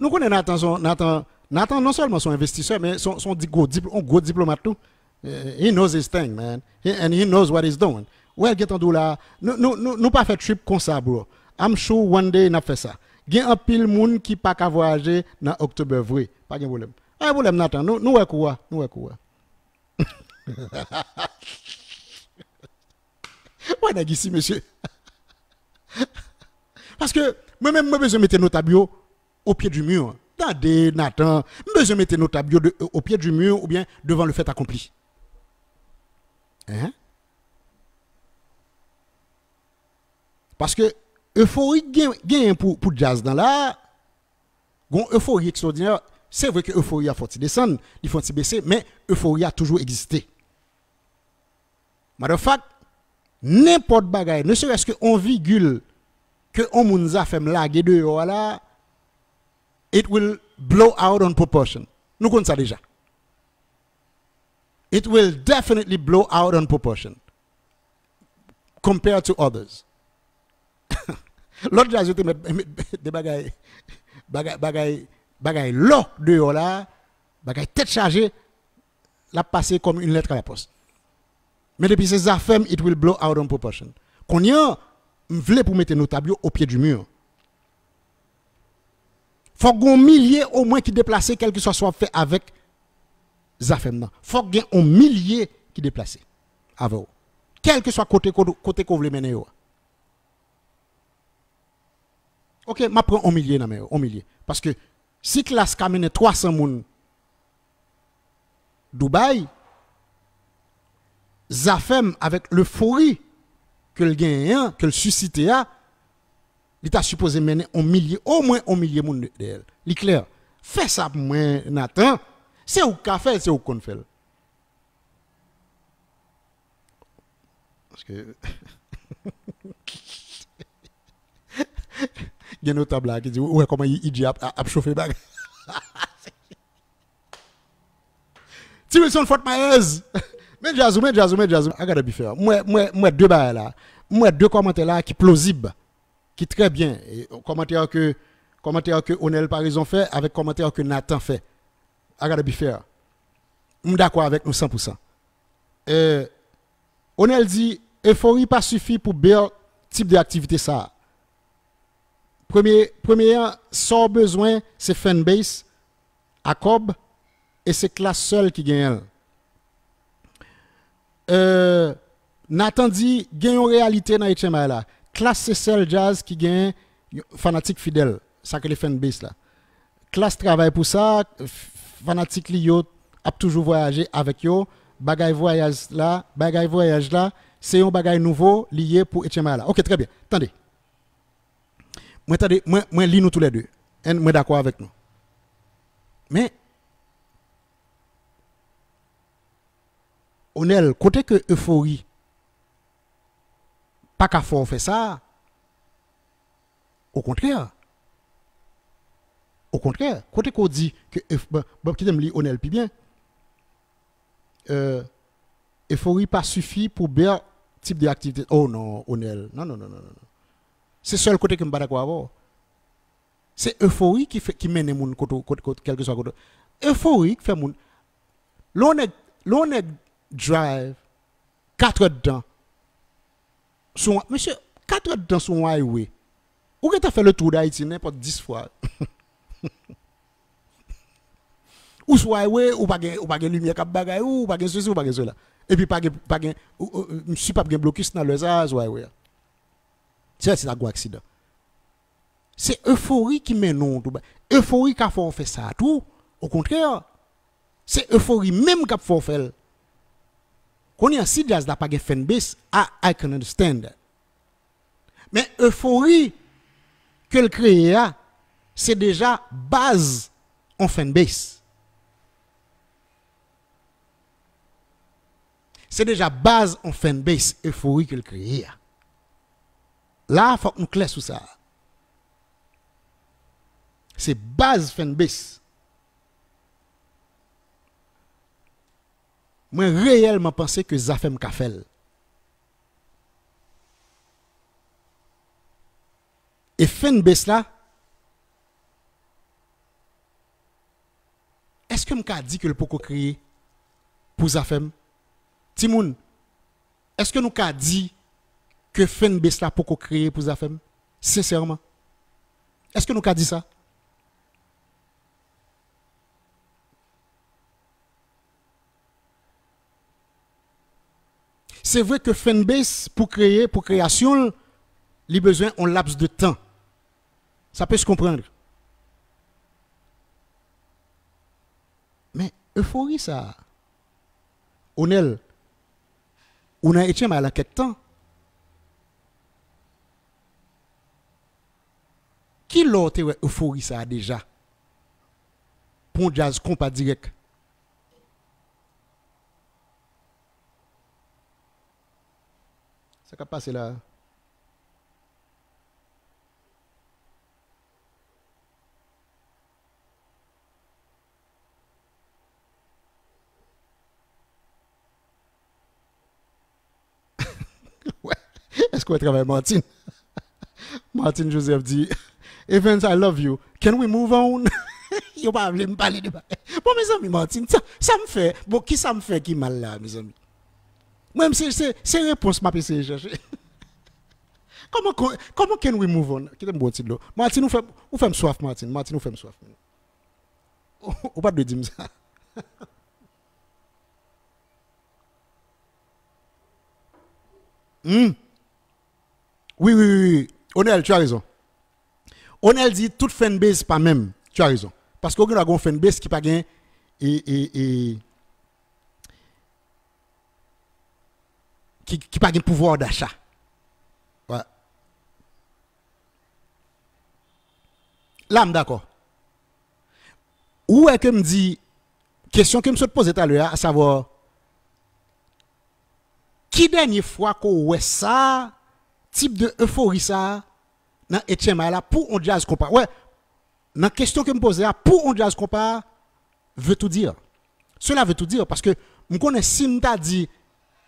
nous connaissons Nathan, Nathan, Nathan non seulement son investisseur, mais son, son gros, gros diplomate tout. Uh, he knows his thing, man. He, and he knows what he's doing. Ouais, get en là. Nous, nous, nous, pas fait trip comme ça, bro. I'm sure one day, n'a fait ça. Gen un pile moun qui pas qu'à voyager dans octobre vrai. Pas de problème. Pas de problème, Nathan. Nous, nous, quoi. Nous, quoi. Ouais, n'a ici, monsieur. Parce que moi-même, moi, de mettre nos tableaux au pied du mur. Attendez, Nathan, besoin de mettre nos tableaux de- au pied du mur ou bien devant le fait accompli. Hein? Parce que euphorie gain, pour, pour jazz dans là, gon euphorie extraordinaire. C'est vrai que euphorie a faut descendre, il faut baisser, mais euphorie a toujours existé. Matter of fact, n'importe bagaille, ne serait-ce que on virgule que on moun a fait me laguer de là, it will blow out on proportion. Nou kon sa deja. It will definitely blow out on proportion compared to others. Lot jaz yo te met de bagay bagay, bagay, bagay lo de yo la, bagay tet chaje, la pase kom un letre a la poste. Men depi se zafem, it will blow out on proportion. Kon yon, m vle pou mette nou tabyo ou pie du mur. Faut qu'on millier au moins qui déplacent, quel que soit soit fait avec Zafem. Faut ait un millier qui déplacent avec. Quel que soit côté côté qu'on veut mener. Ok, je prends un millier, mais un millier. Parce que si classe camine 300 moun Dubaï, Zafem avec l'euphorie que le gagnant, que le suscité a, il t'a supposé mener un millier, au moins un millier de elle. Il clair. Fais ça pour moi, Nathan. C'est qu'a fait, c'est où qu'on fait. Parce que. Il y a une table là qui dit Ouais, comment il à chauffer bag. Tu me son faute Maez. Mais jazou, mais jazou, mais jazou. Be fair. Moi, moi, moi, deux bails là. Moi, deux commentaires là qui plausibles, qui très bien. Commentaire que, commentaire que Onel Parison fait avec commentaire que Nathan fait. I gotta be fair. Je suis d'accord avec nous 100%. Euh, Onel dit, euphorie pas suffit pour bien type d'activité ça. Premier, premier, sans besoin, c'est fanbase, Acob, et c'est classe seule qui gagne. Euh, Nathan dit, gagne une réalité dans HMI là. Classe c'est seul jazz qui gagne fanatique fidèle. Ça que les fanbase là. Classe travaille pour ça, fanatique li yo a toujours voyagé avec yo. Bagay voyage là, bagay voyage là, c'est un bagay nouveau lié pour HMI là. Ok, très bien. Attendez. Moi, attendez, moi, moi, lis nous tous les deux. Et moi, d'accord avec nous. Mais, Onel, côté que euphorie, pas qu'à faire fait ça. Au contraire. Au contraire, côté qu'on dit que, bon, bon, qui t'aime lire Onel puis bien, euh, euphorie pas suffit pour bien type d'activité. Oh non, Onel, non, non, non, non, non. C'est le seul côté que suis pas d'accord. C'est euphorie qui, fait, qui mène gens, côté, côté, côté, quel que soit côté. Euphorie fait gens. L'on est, l'on est drive 4 heures monsieur, 4 heures de sur un highway. Ou que tu as fait le tour d'Haïti n'importe 10 fois. ou sur highway, ou pas ou pas lumière bagay ou pas ceci ou pas cela. Et puis pas pas je suis pas bien bloqué dans le zaz sur highway. C'est c'est un accident. C'est euphorie qui mène tout. Euphorie qui a fait ça tout. Au contraire, c'est euphorie même qui a fait faire. Quand il y a n'a pas de fanbase, I, I can understand. Mais euphorie que le crée, c'est déjà base en fanbase. C'est déjà base en fanbase euphorie que le crée. Là, il faut que nous clair sur ça. C'est base fanbase. Moi, réellement pensé que Zafem Kafel. Et fanbase là, est-ce que m'ka dit que le poko créer pour Zafem Timoun, est-ce que nous ka dit que fanbase là poko créer pour Zafem Sincèrement. Est-ce que nous ka dit ça? C'est vrai que fanbase pour créer, pour création, a besoin d'un laps de temps. Ça peut se comprendre. Mais euphorie ça. Onel, on a été mal à quelque temps. Qui l'autre euphorie ça déjà? Pour jazz compas direct. Ça qui a passé là. ouais. Est-ce qu'on travaille Martine? Martin Joseph dit, Evans, I love you. Can we move on? Yo pa avle m de ba. Bon, mes amis, Martin, ça, ça me fait, bon, qui ça me fait qui mal là, mes amis? Mwen se repons ma pe se recherche. Koman can we move on? Kite mbo ti do. Martin, ou fèm soif, Martin. Martin, ou fèm soif. Ou pa dwe di msa. Hmm? Oui, oui, oui. Onel, tu as raison. Onel dit toute fanbase pas même. Tu as raison. Parce qu'on a une fanbase qui pas gain et, et, et qui qui pas de pouvoir d'achat. Ouais. Là, d'accord. Où est que me dit question que me suis posée tout à l'heure à savoir qui dernière fois qu'on voit ça type de euphorie ça dans Etienne là pour on jazz compas. Ouais. Dans question que me posez pour on jazz compas veut tout dire. Cela veut tout dire parce que me connais si dit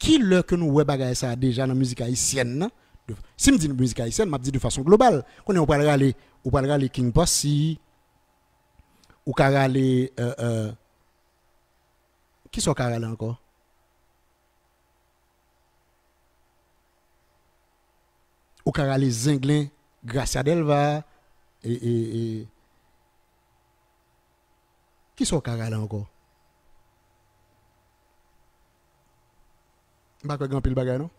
qui le que nous ouais ça déjà dans la musique haïtienne si me dit musique haïtienne m'a dit de façon globale. Qu'on on parlera les on parlera les King Bossy ou carale euh, euh, qui sont carale encore? Ou carale Zinglin Gracia Delva et, et, et qui sont carale encore? Pas grand pile bagay non?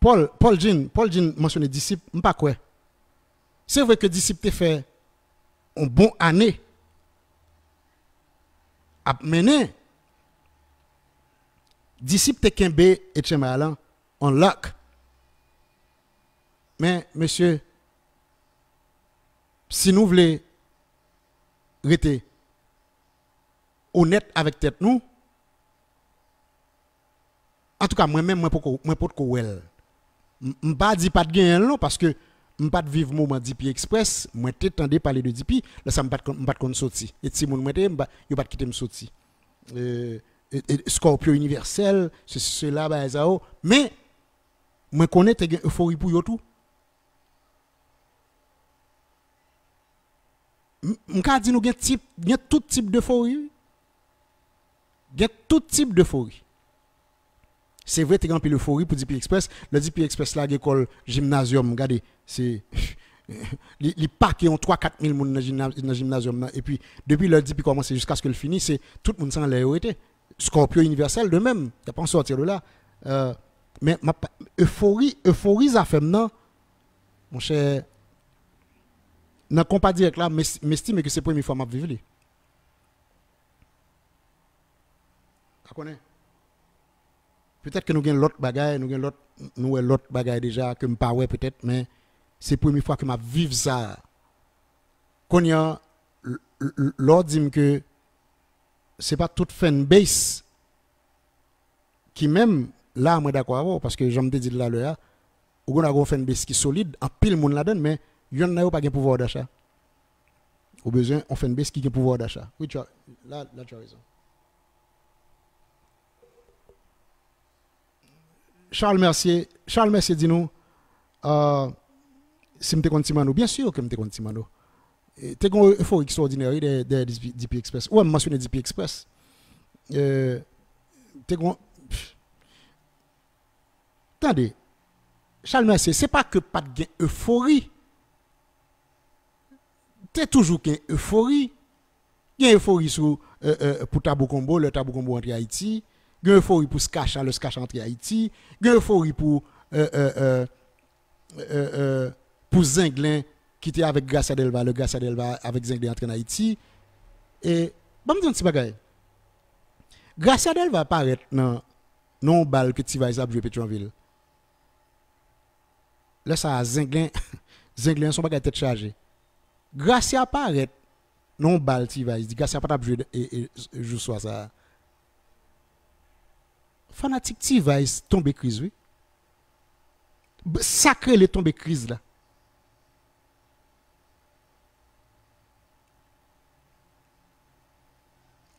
Paul Paul Jean Paul Jean mentionné disciple, pas quoi? C'est vrai que disciple fait une bonne année à mener disciple te kembe et chemalan on lock. Mais monsieur si nous voulons rester honnête avec tête nous. En tout cas, moi-même, moi, moi, pour wel. Je pas dit pas de gain parce que je pas de vivre moment DP Express, moi t'entendais parler de DP, là ça me pas pas de sortir. Et si mon moi yo pas quitter me sortir. Euh Scorpio universel, c'est cela bah ça mais moi connais t'es euphorie pour tout. Je dit nous type, tout type d'euphorie. Il y a tout type d'euphorie. C'est vrai, tu as rempli l'euphorie pour DP Express. Le DP Express, là, l'école gymnasium, regardez, c'est. Les packs ont 3-4 000 personnes dans le gymnasium. Et puis, depuis le DP commence jusqu'à ce que le finit, c'est tout le monde sans l'air Scorpio universel, de même. Tu n'as pas en sortir de là. Euh, mais ma, euphorie, euphorie, ça fait maintenant, mon cher. Dans le pas direct là, mais que c'est la première fois que je vivre. Peut-être que nous avons l'autre bagaille, nous avons l'autre, nous l'autre bagaille déjà que me pas peut-être, mais c'est la première fois que je vive ça. Quand y a l'autre dit que c'est pas toute fanbase qui même là moi d'accord parce que j'aime dit là là ou on a une fanbase qui est solide en pile monde là dedans mais y en a pas de pouvoir d'achat. Au besoin on fanbase qui a pouvoir d'achat. Oui tu as là tu as raison. Charles Mercier, Charles Mercier dit nous, euh, si je suis Bien sûr que je suis Et T'es une euphorie extraordinaire de, DP Express. Ouais, mentionné DP Express. Euh. Attendez. Charles Mercier, c'est pas que pas de euphorie. T'es toujours qu'une euphorie. Il y a euphorie sur, euh, euh, pour Tabou Combo, le Tabou Combo entre Haïti. gen euphorie pour Skacha, le Skacha entre Haïti, gen euphorie pour euh, euh, euh, euh, euh pour Zinglin qui était avec Gracia Delva, le Gracia Delva avec Zinglin entre en Haïti et bon me petit bagay. Gracia Delva apparaît dans non bal que Tivais a joué Pétionville. Là ça Zinglin Zinglin son bagay tête chargée. Gracia apparaît non bal Tivais, Gracia pas jouer et, et, et, et joue soir ça. Fanatique Tivay tombe crise, oui. Sacré les tombe crise là.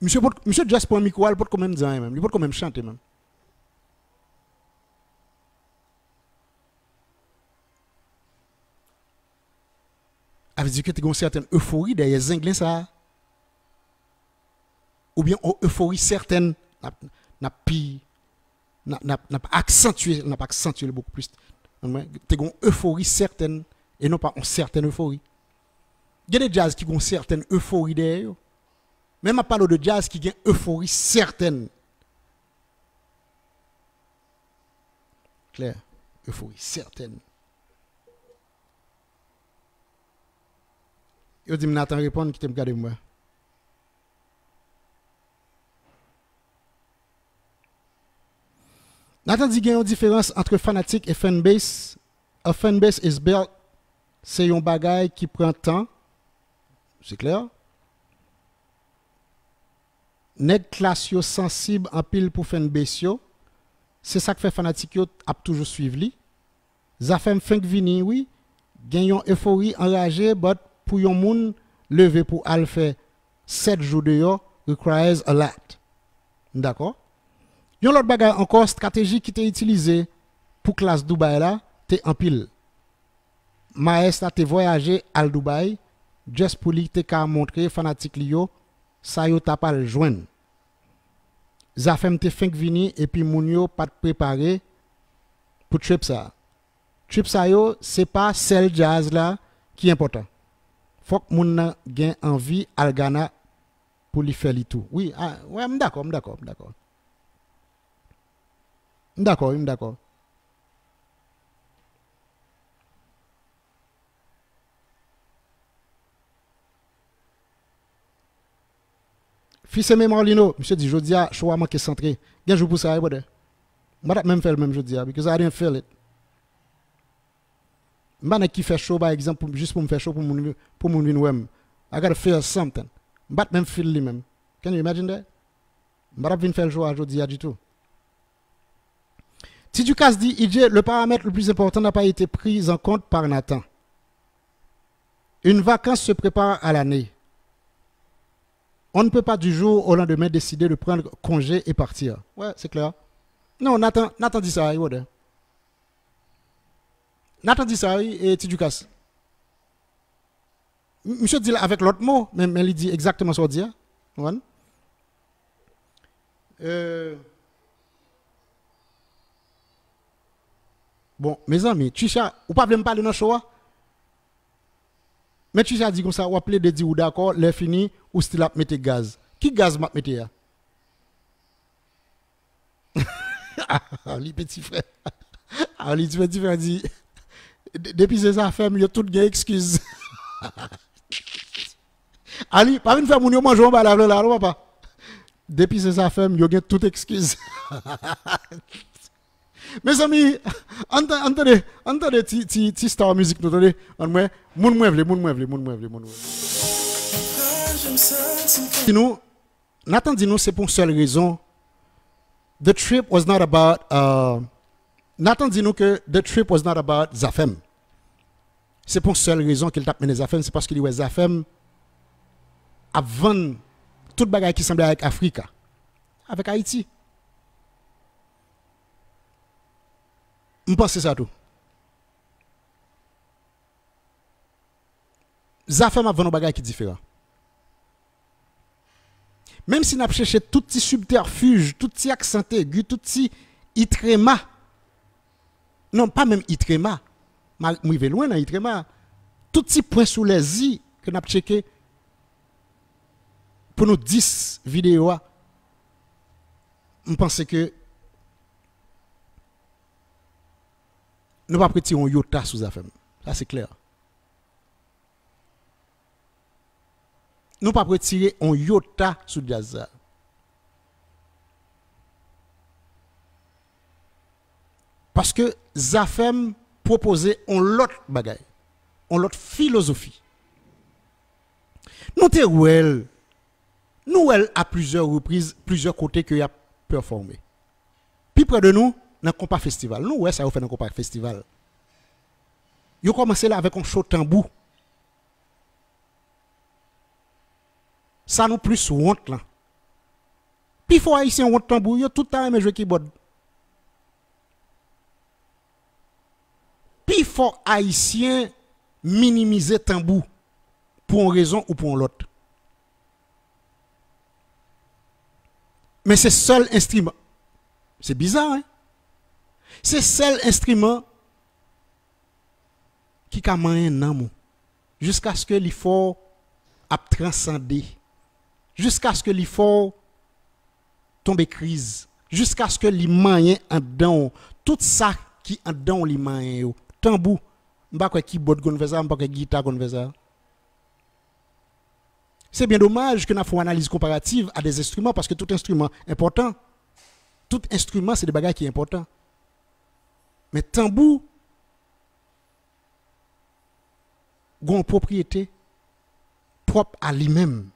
Monsieur, monsieur Just pour il peut quand même dire même, il peut quand même chanter même. Avait dit que tu as une certaine euphorie derrière Zinglin ça? Ou bien une euphorie certaine n'a n'a pi n'a pas accentué, n'a pas accentué beaucoup plus. Tu as une euphorie certaine et non pas une certaine euphorie. Il y a des jazz qui ont une certaine euphorie derrière. Même à parler de jazz qui a une euphorie certaine. Claire, euphorie certaine. Yo dit Nathan répondre qui te regarde moi. Nathan Natan di gen yon diferans antre fanatik e fanbase. A fanbase is built, se yon bagay ki pren tan. Se kler? Neg klas yo sensib anpil pou fanbase yo. Se sa ke fe fanatik yo ap toujou suiv li. Zafem fenk vini, oui. Gen yon efori enraje, but pou yon moun leve pou al fe 7 jou de yo requires a lot. D'akor? Yon l'autre bagage encore stratégie qui t'est utilisé pour classe Dubaï là, t'es en pile. Maestra te voyagé al Dubaï juste pour li te ka montrer fanatique li yo ça yo t'a pas le joindre. Zafem te fink vini et puis moun yo pas préparé pour trip ça. Trip ça yo c'est pas celle jazz qui est important. Faut que moun nan gen envie al Ghana pour lui faire li tout. Oui, ah, ouais, m d'accord, m. D'accord, d'accord. Fils et même Orlino, monsieur dit, je dis, je suis manqué centré. Bien, je vous pousse à aller. Je vais même faire le même, je dis, parce que I didn't feel it. Je qui fait chaud, par exemple, juste pour me faire chaud, pour mon pour mon win I gotta feel something. Je vais même feel lui-même. Can you imagine that? Je vais faire le jour à aujourd'hui, du tout. Si du cas dit, IJ, le paramètre le plus important n'a pas été pris en compte par Nathan. Une vacance se prépare à l'année. On ne peut pas du jour au lendemain décider de prendre congé et partir. Ouais, c'est clair. Non, Nathan, Nathan dit ça, il Nathan dit ça, et Tidukas. Monsieur dit avec l'autre mot, mais, mais il dit exactement ce qu'il dit. hein. Ouais. Euh, Bon, mes amis, Trisha, ou pas me parler dans le show? Mais Trisha dit comme ça, ou appelé de dire ou d'accord, l'heure fini, ou still ap mettre gaz. Qui gaz m'a mettre là ah, li petit frère. Ah, li petit frère dit, depuis ces affaires, il y a tout des excuses. Ali, pas une fois, mon yo mange un balave là, papa. Depuis ces affaires, il y a toute excuse. Mes amis, entendez, entendez, star music, nous entendez, moi. Dis-nous, Nathan dis-nous, c'est pour seule raison. The trip was not about, uh, Nathan dis-nous que the trip was not about Zafem. C'est pour seule raison qu'il tape mené Zafem, c'est parce qu'il dit, ouais, Zafem, avant toute bagaille qui semblait avec Africa, avec Haïti. Je pense ça tout. Zafem a vendre bagay qui différent. Même si n'a cherché tout petit subterfuge, tout petit accent aigu, tout petit itrema. Non, pas même itrema. Moi, vais loin dans itrema. Tout petit point sous les i que n'a checké pour nos 10 vidéos. Je pense que nous pas tirer un yota sous Zafem. Ça c'est clair. nous pas retirer un iota sous jazz. Parce que Zafem proposait un autre bagage, une autre philosophie. Nous te nous elle à plusieurs reprises, plusieurs côtés qu'il a performé. Puis près de nous, dans compas festival. Nous ouais ça a fait dans compas festival. Ont commencé là avec un show tambour. ça nous plus honte là. Puis faut haïtien honte tambour, yo tout le temps jouer keyboard. Puis faut haïtien minimiser tambour pour une raison ou pour l'autre. Mais c'est seul instrument. C'est bizarre, hein? C'est seul instrument qui a un amour jusqu'à ce que l'effort a jusqu'à ce que l'effort tombe crise, jusqu'à ce que les moyens en dedans, tout ça qui en dedans les moyens, tambou, pas quoi keyboard qu'on fait ça, guitare. C'est bien dommage que nous faisons une analyse comparative à des instruments parce que tout instrument est important. Tout instrument, c'est des bagages qui sont importants. Mais tambou, a une propriété propre à lui-même.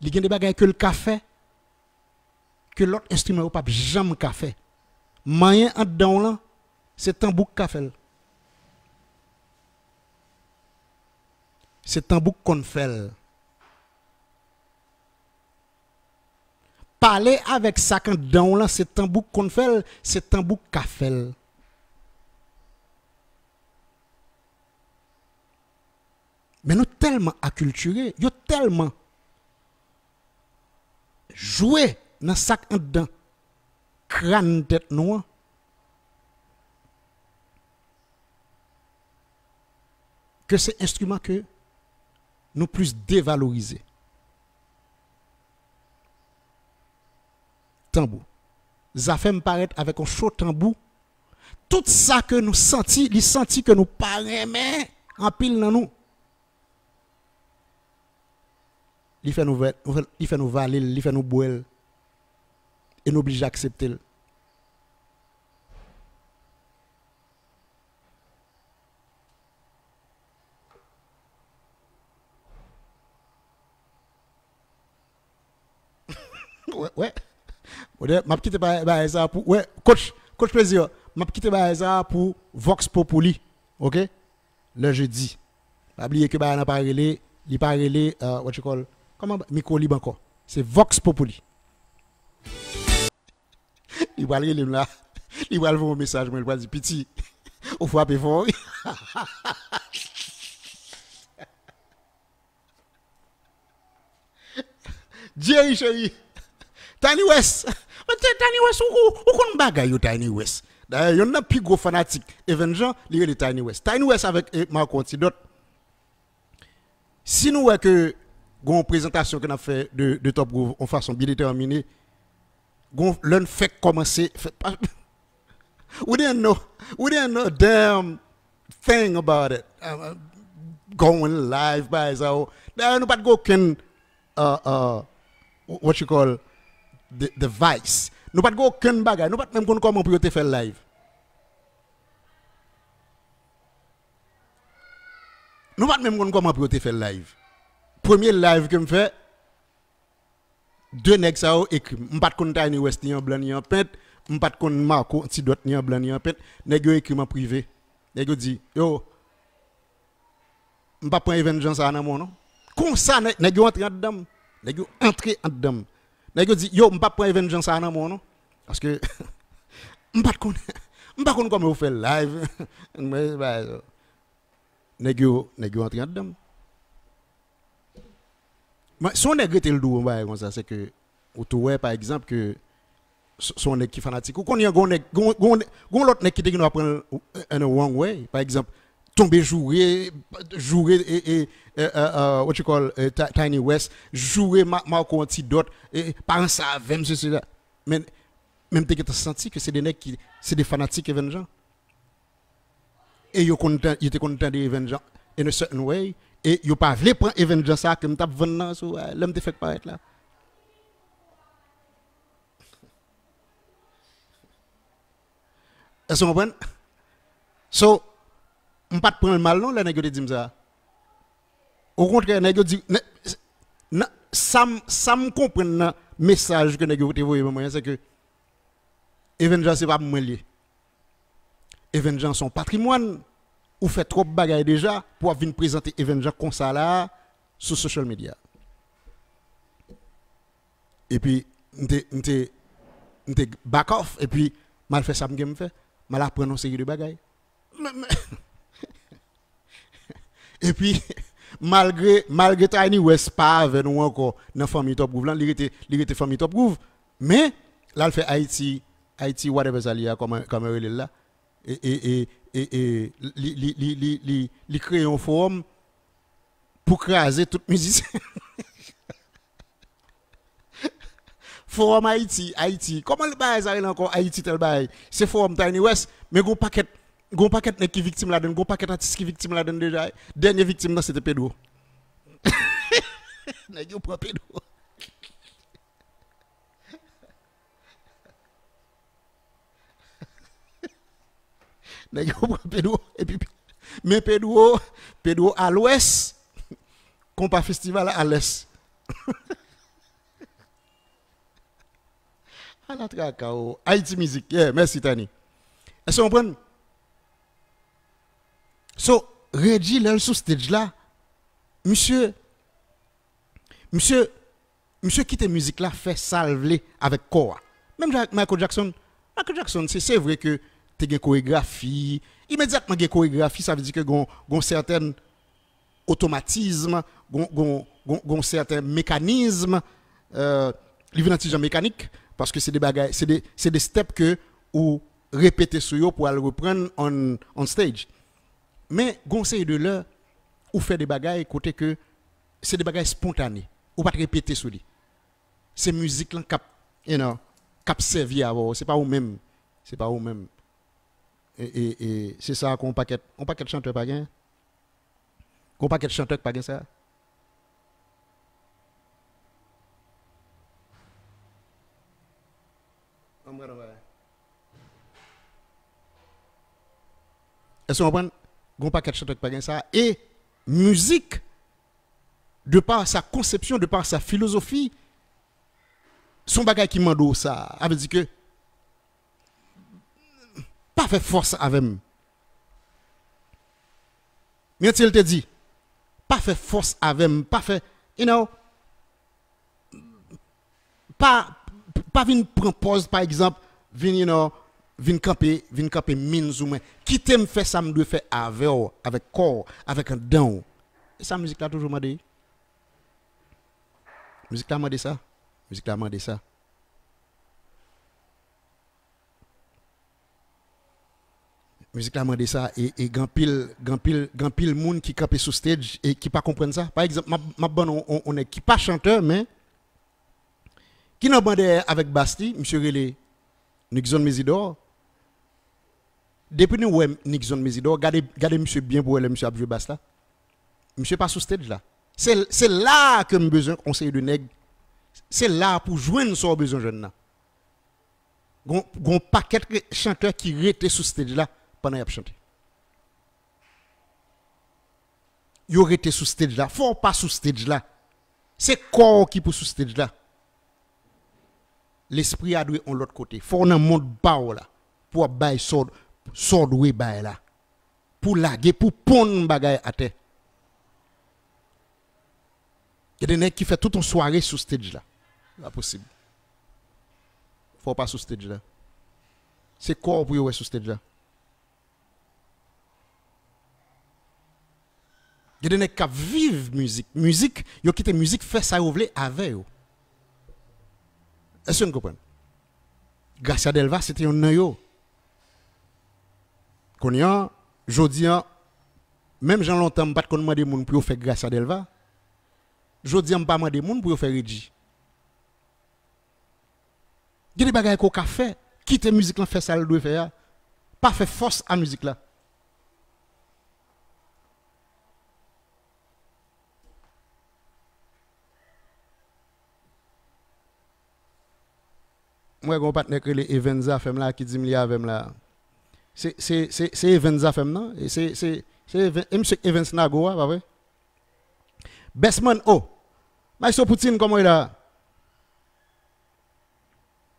Il y a des que le café, que l'autre instrument pas jamais café. Moyen en dedans là, c'est bouc café. C'est bouc qu'on fait. Parler avec ça quand dedans là, c'est bouc qu'on fait, c'est bouc café. Mais nous tellement acculturés, nous tellement jouer dans sac en dedans, crâne tête noire. Que c'est instrument que nous plus dévaloriser. Tambour. Zafem paraît avec un chaud tambour. Tout ça que nous senti, les senti que nous mais en pile dans nous. il fait nous il fait nous valer il fait nous boire et nous oblige à accepter ouais ouais. Bon, m'a quitté par ça pour ouais coach coach plaisir. M'a quitté par ça pour vox populi OK? Le jeudi. Pas oublier que bah n'a pas relé il pas relé euh, what you call Comment micro libre encore C'est Vox Populi. il va aller là. Il va envoyer un message, mais il va dire petit, au frappe fort. Jerry chéri. Tiny West. Mais Tiny West, où qu'on bagaille Tiny West? D'ailleurs, il y a un plus gros fanatique. Avenger, il y a Tiny West. Tiny West avec eh, Marco Antidote. Si nous voyons que une présentation qu'on a fait de, de Top Groove en façon bien déterminée, l'un fait commencer. we didn't know, we didn't know a damn thing about it. Uh, going live by so there no pas aucun uh, uh, what you call the device. Nous pas aucun bagage, nous pas même comment pour faire live. Pas même comment pour faire live premier live que me fait deux nèg ça écrit me pas connait Tiny West ni en blanc ni en pente me pas connait Marco Antidote ni en blanc ni en pente nèg yo écrit en privé nèg yo dit yo me pas prendre vengeance ça nan mon non comme ça nèg yo entre dedans nèg yo entre dedans nèg yo dit yo me pas prendre vengeance ça nan mon non parce que me pas connait me pas connait comment vous fait live mais nèg yo nèg yo entre dedans Si on est le dos, comme ça, c'est que, ou par exemple, que son nèg qui fanatique ou qu'on y a gon gon l'autre nèg qui te nous apprendre un wrong way par exemple tomber jouer jouer et et uh, what you call Tiny West jouer Marco Antidote et par ça même ceci là mais même tu as senti que c'est des nèg qui c'est des fanatiques et yo content ils étaient contents de Evangel in a certain way et yo pas voulu prendre Evangel ça que m't'a vendre sur l'homme te fait paraître là Est-ce que vous comprenez? So, ne pas prendre mal, non, les nègres disent ça. Au contraire, les nègres disent, ça me comprend le message que les nègres ont c'est que Avengers, ce n'est pas moi lié. Avengers, son patrimoine, ou fait trop de bagailles déjà pour venir présenter Avengers comme ça là sur social media. Et puis, je back off, et puis, mal fait ça, je fait mal apprendre une série de bagailles. Et puis, malgré, malgré Tiny West pas avec nous encore dans la famille Top Groove, il était, il famille Top Groove. Mais, là, il fait Haïti, Haïti, whatever ça a comme, comme là. Et, et, et, et, et, il crée un forum pour craser toute musique. Forum Haïti, Haïti. Comment le bail ça encore Haïti tel bail? C'est Forum Tiny West, mais gon paquet gon paquet qui victime là-dedans, gon paquet artiste qui victime là-dedans déjà. Dernière victime là c'était Pedro. Pedro. Prend mais Pedro, Pedro à l'ouest, compas festival à l'est. À la tracao. Haïti musique. Yeah, merci Tani. Est-ce vous comprenez? So, Reggie, là, sur stage là, monsieur, monsieur, monsieur qui était musique là, fait salver avec quoi? Même Michael Jackson, Michael Jackson, c'est vrai que une chorégraphie. Immédiatement, une chorégraphie, ça veut dire que as un certain automatisme, un certain mécanisme, euh, mécanique parce que c'est des c'est des, c'est des steps que ou répéter sur eux pour aller reprendre on, on stage. Mais conseil de là ou faire des bagages côté que c'est des bagages spontanés ou pas répéter sur lui. C'est musique là cap you know, cap servi à vous, c'est pas vous même, c'est pas vous même. Et, et, et c'est ça qu'on paquet, on paquet de chanteurs pas gain. Qu'on paquet de chanteurs pas gain ça. Est-ce qu'on comprend? Gon paquet de chanteurs pas ça? Et musique, de par sa conception, de par sa philosophie, son bagage qui m'a ça, avait dit que pas fait force avec moi. Mais il te dit, pas fait force avec moi, pas fait, you know, pas, pas venir prendre pause, par exemple, venir, you know, vin camper, vin camper mine ou qui t'aime faire ça me doit faire avec avec corps, avec un dent. Et ça musique là toujours m'a dit. Musique là m'a dit ça. Musique là m'a dit ça. Musique m'a dit ça et et grand pile grand pile grand pile monde qui camper sur stage et qui pas comprendre ça. Par exemple, ma, ma bonne on, on, est qui pas chanteur mais qui n'a bandé avec Basti, monsieur Relé Nixon Mesidor depuis nous ouais Nixon Mesidor, regardez regardez monsieur bien pour le monsieur a joué basse là. Monsieur pas sous stage là. C'est c'est là que me besoin conseil de nègre. C'est là pour joindre son besoin jeune là. Gon paquet chanteurs qui étaient sous stage là pendant y chanté. Été sous stage là, faut pas sous stage là. C'est corps qui pour sous stage là. L'esprit a dû en l'autre côté. Faut un monde bas là pour bailler sort sordoué bay là pour laguer pour pondre bagay à terre il y a des gens qui font toute une soirée sur stage là pas possible faut pas sur stage là c'est quoi pour y sur stage là Il y a des gens qui vivent musique. Musique, ils quitté musique, fait ça vous voulez avec eux. Est-ce que vous comprenez? Gracia Delva, c'était un noyau. Qu'on jodi même Jean longtemps, pas qu'on demande des gens pour faire Gracia Delva. Jodi an pas demander gens pour faire Reggie. Il y a des bagages qu'on a fait. Quitter musique faire ça, le doit faire? Pas faire force à musique là. Moi, j'ai un partenaire qui est Evenza Femme là, qui dit qu'il y a là. C'est Evenza Femme, non? C'est M. Evans Nagoa, pas vrai? Bestman O. Maestro Poutine, comment il a?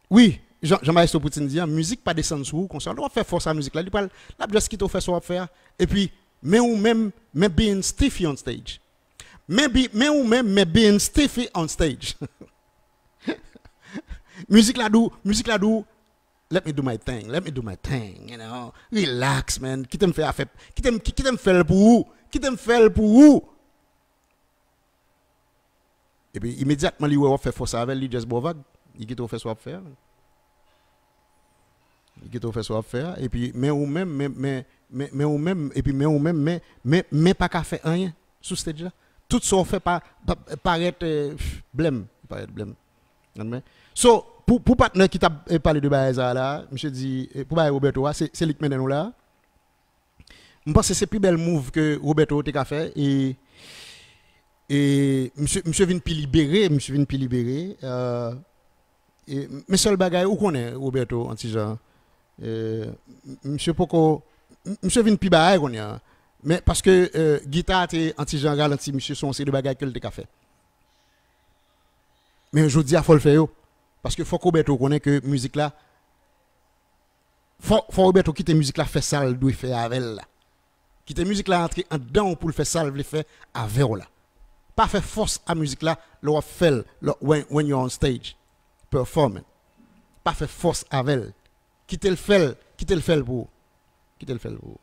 Oui, Jean-Maestro Poutine dit, musique pas descendre sur vous, on doit faire force à la musique là. Il parle, là, juste qui fait ce faire. Et puis, mais ou même, mais being stiffy on stage. Mais, mais ou même, mais being stiffy on stage. Music la do, music la do, let me do my thing, let me do my thing, you know. Relax, man. Ki te m fè a fè, ki te m, ki, ki te m fè l pou ou, ki te m fè l pou ou. E pi imediatman li wè wè fè fòs avèl, li jès bo vag, li git wè fè swap fè. Li git wè fè swap fè, e pi men ou men, men, men, men, men ou men, e pi men ou men, men, men, men pa ka fè anyen sou stage la. Tout so fè pa, pa, paret blèm, paret blèm. Anmen? So, pour pour partenaire qui t'a parlé de Baeza là, monsieur dit pour Baeza Roberto c'est c'est lui nous là. Je pense que c'est le plus bel move que Roberto a fait et et monsieur monsieur vient plus libéré, monsieur vient plus libéré euh et mais seul bagaille où connaît Roberto anti-genre euh, monsieur Poco monsieur vient plus bagaille qu'on mais parce que euh, guitare et anti-genre ralenti monsieur sont c'est de bagaille que le fait. Mais je dis à faut le faire parce que faut Roberto connaît que musique là faut faut Roberto quitter musique là fait ça doit faire avec là. Quitter musique là entrer en dedans pour le faire ça le faire avec là. Pas faire force à musique là, le faire when when you're on stage performing. Pas faire force avec. Quitter le faire, quitter le faire pour. Quitter le faire pour.